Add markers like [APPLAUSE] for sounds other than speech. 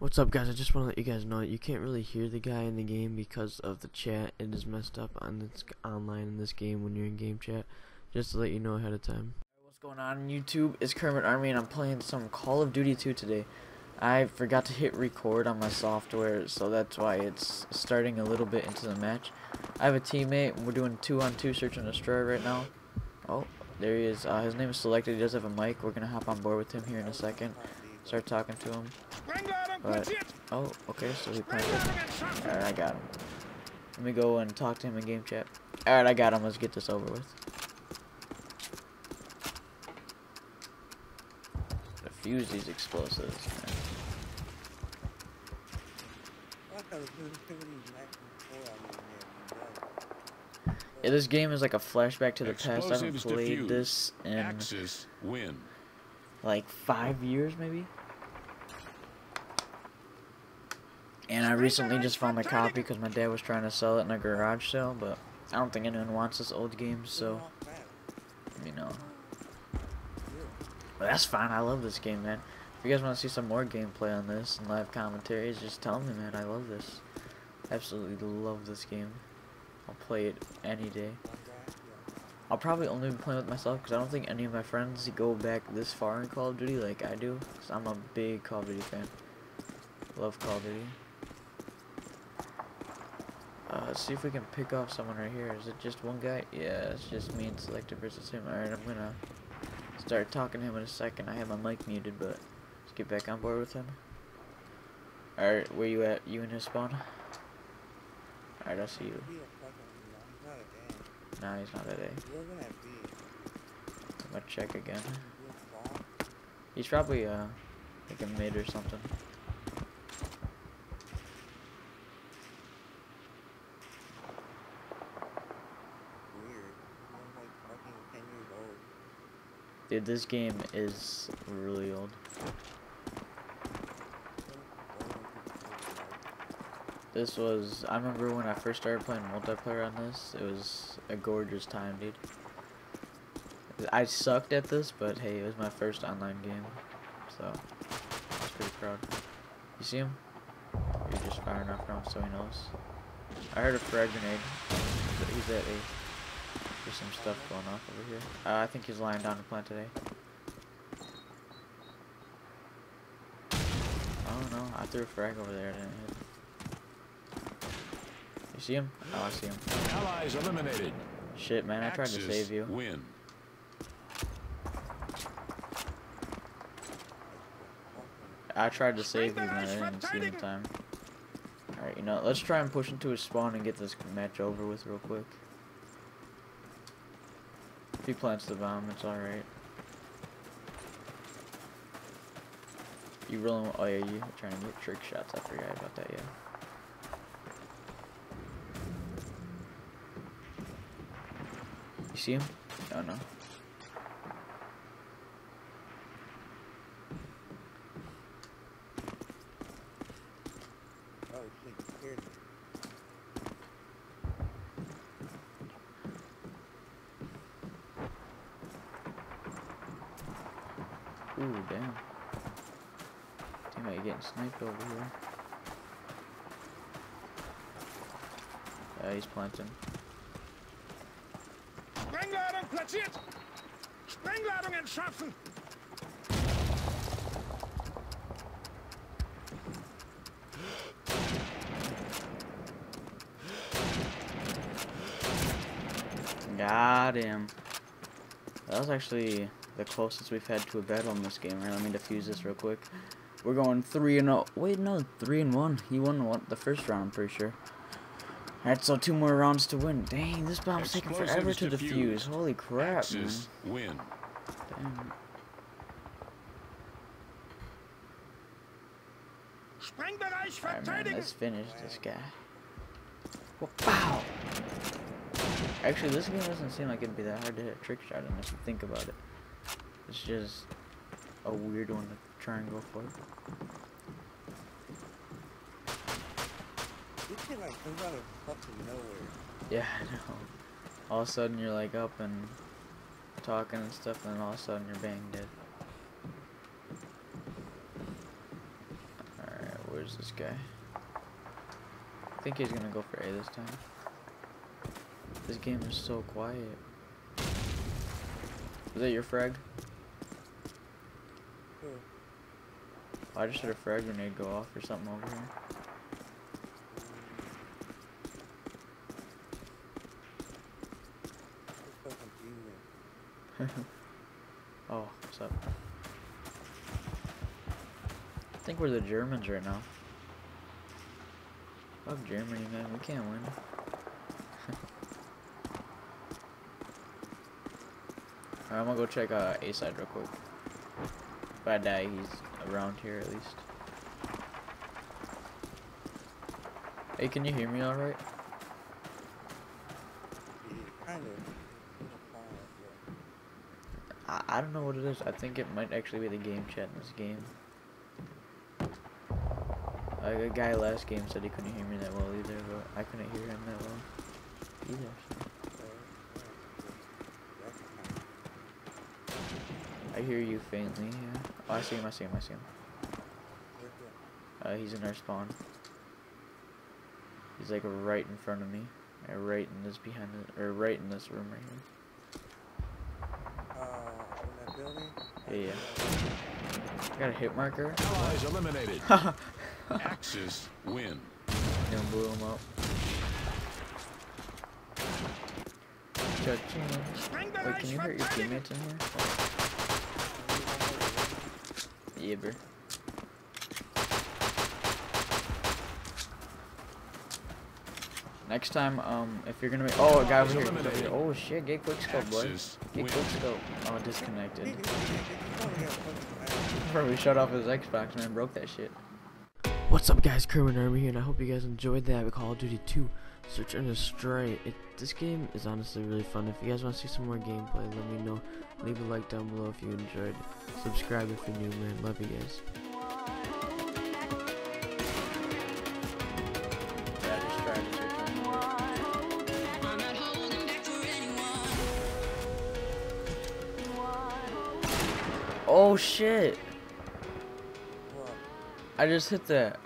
What's up guys, I just want to let you guys know you can't really hear the guy in the game because of the chat. It is messed up on this online in this game when you're in game chat. Just to let you know ahead of time. What's going on YouTube? It's Kermit Army and I'm playing some Call of Duty 2 today. I forgot to hit record on my software, so that's why it's starting a little bit into the match. I have a teammate, we're doing 2 on 2 search and destroy right now. Oh, there he is. Uh, his name is selected, he does have a mic. We're gonna hop on board with him here in a second. Start talking to him. But, oh, okay, so he planted. Alright, I got him. Let me go and talk to him in game chat. Alright, I got him. Let's get this over with. Defuse these explosives, man. Yeah, this game is like a flashback to the past. I haven't played this in Axis win. Like five years, maybe. And I recently just found my copy because my dad was trying to sell it in a garage sale, but I don't think anyone wants this old game, so you know. But that's fine. I love this game, man. If you guys want to see some more gameplay on this and live commentaries, just tell me, man. I love this. Absolutely love this game. I'll play it any day. I'll probably only be playing with myself because I don't think any of my friends go back this far in Call of Duty like I do. Cause I'm a big Call of Duty fan. Love Call of Duty. Uh, let's see if we can pick off someone right here. Is it just one guy? Yeah, it's just me and Selected versus him. Alright, I'm gonna start talking to him in a second. I have my mic muted, but let's get back on board with him. Alright, where you at? You in his spawn? Alright, I'll see you. Nah, he's not at A. I'm gonna check again. He's probably, uh, like a mid or something. Dude, this game is really old. This was, I remember when I first started playing multiplayer on this, it was a gorgeous time, dude. I sucked at this, but hey, it was my first online game, so I was pretty proud. You see him? You're just firing off rounds so he knows. I heard a frag grenade, he's at A. There's some stuff going off over here. Uh, I think he's lying down to plant today. Oh no, I threw a frag over there, I didn't hit. You see him? Oh, I see him. Allies eliminated. Shit, man, I tried to save you. Win. I tried to save you, man. I didn't see him in time. Alright, you know, let's try and push into his spawn and get this match over with real quick. If he plants the bomb, it's alright. You really want, oh yeah, you trying to get trick shots. I forgot about that, yeah. You see him? Oh no. Ooh, damn. Teammate getting sniped over here. Yeah, he's planting. Platziert! Sprengladung entschaffen! Got him. That was actually the closest we've had to a battle in this game. Right, let me defuse this real quick. We're going three and oh. Wait, no, three and one. He won the first round, I'm pretty sure. Alright, so two more rounds to win. Dang, this bomb's taking forever to Explosives defuse. Holy crap, man. Axis win. Damn. Alright, man, let's finish this guy. Wow. Actually, this game doesn't seem like it'd be that hard to hit a trick shot unless you think about it. It's just a weird one to try and go for. Shit like comes out of fucking nowhere. Yeah, I know. All of a sudden you're like up and talking and stuff, and then all of a sudden you're bang dead. Alright, Where's this guy? I think he's gonna go for A this time. This game is so quiet. Is that your frag? Who? I just heard a frag grenade go off or something over here. It's so confusing. [LAUGHS] Oh, what's up? I think we're the Germans right now. Fuck Germany, man. We can't win. [LAUGHS] I'm gonna go check uh, A side real quick. If I die, he's around here at least. Hey, can you hear me alright? Kind of. I, I don't know what it is. I think it might actually be the game chat in this game. Like a guy last game said he couldn't hear me that well either, but I couldn't hear him that well either. so. I hear you faintly. Yeah. Oh, I see him. I see him. I see him. Uh, he's in our spawn. He's like right in front of me, right in this behind the, or right in this room right here. In that building? Yeah, yeah. I got a hit marker. [LAUGHS] Allies eliminated. Axis win. And blew him up. Cha-ching. Wait, can you hurt your teammates in here? Yeah, bro. Next time, um, if you're gonna make, oh, a guy over here, over here. Oh shit, get quick scope, boy. Axis Get win. quick scope. Oh, disconnected. We shut off his Xbox, man. Broke that shit. What's up guys, Kermit Army here, and I hope you guys enjoyed that Call of Duty 2 Search and Destroy. It, this game is honestly really fun. If you guys want to see some more gameplay, let me know. Leave a like down below if you enjoyed. Subscribe if you're new, man. Love you guys. Oh shit! What? I just hit that.